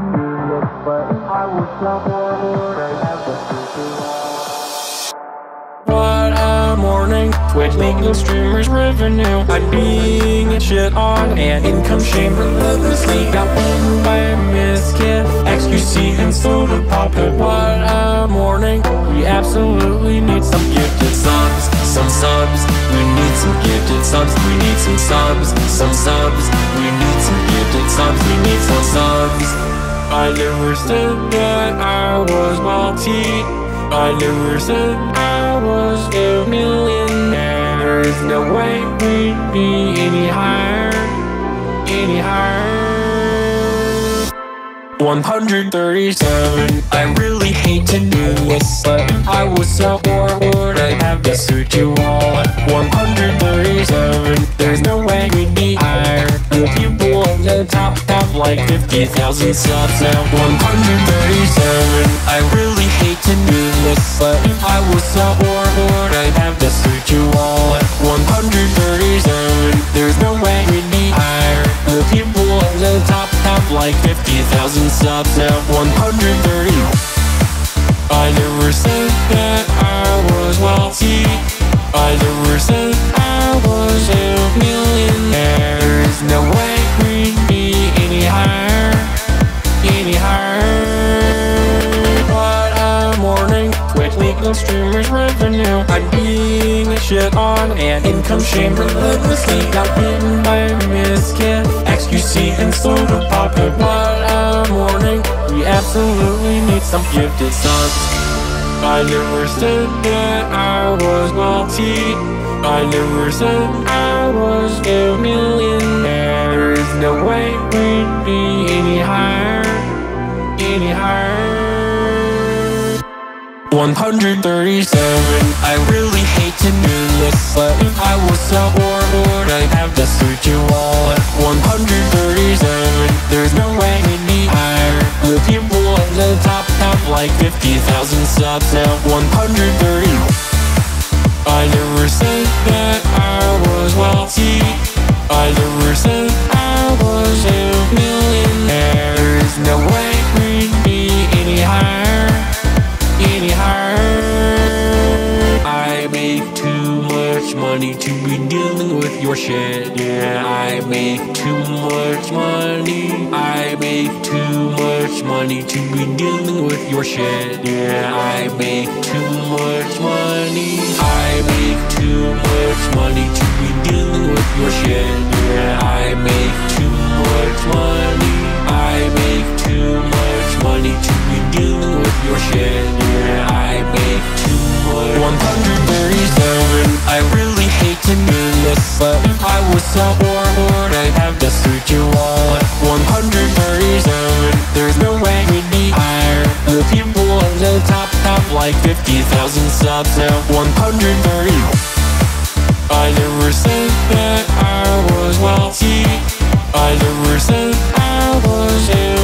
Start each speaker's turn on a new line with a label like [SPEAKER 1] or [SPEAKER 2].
[SPEAKER 1] but I was someone, I'd have the
[SPEAKER 2] What a morning, Twitch legal streamers revenue. I'm being a shit on an income shame relentlessly. Got burned by Mizkif, XQC and soda pop. What a morning, we absolutely need some gifted subs, some subs. We need some gifted subs, we need some subs, some subs. We need some gifted subs, we need some subs. I never said that I was wealthy. I never said I was a millionaire. There's no way we'd be any higher, any higher. 137. I really hate to do this, but I was so bored, I'd have to suit you all. 137. Like 50,000 subs now. 137. I really hate to do this, but if I was so bored, I'd have to suit you all. 137. There's no way we'd be higher. The people at the top have like 50,000 subs now. 130. I never said that I was wealthy. I never said I was a millionaire. Higher. What a morning, Twitch legal streamers revenue. I'm being shit on and income shame relentlessly. Got bitten by Mizkif, XQC and soda pop. What a morning, we absolutely need some gifted subs. I never said that I was wealthy. I never said I was a millionaire. There's no way we'd be any higher. 137. I really hate to do this, but if I was so bored, I'd have to suit you all. 137. There's no way be higher. The people at the top have like 50,000 subs now. 130. I never said that I was wealthy. I never said I was a millionaire. Your shit. Yeah, I make too much money. I make too much money to be dealing with your shit. Yeah, I make too much money. I make too much money to be dealing with your shit. Yeah, I make too much money. I make too much money to be dealing with your shit. Yeah, I make too much. 137. I really hate to this, but I was so bored, I'd have to suit you all. 137. There's no way we'd be higher. The people at the top have like 50,000 subs now. 130. I never said that I was wealthy. I never said I was millionaire.